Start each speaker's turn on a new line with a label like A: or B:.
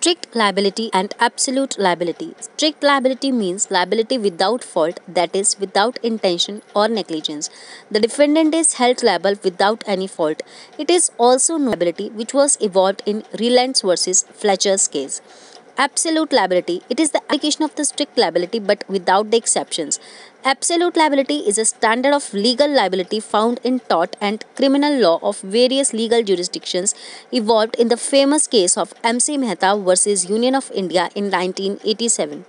A: Strict liability and absolute liability. Strict liability means liability without fault, that is, without intention or negligence. The defendant is held liable without any fault. It is also liability, which was evolved in Rylands versus Fletcher's case. Absolute liability. It is the application of the strict liability but without the exceptions. Absolute liability is a standard of legal liability found in tort and criminal law of various legal jurisdictions evolved in the famous case of MC Mehta versus Union of India in 1987.